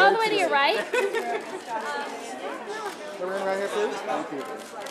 All the way to your right? Come in right here, please. Thank you.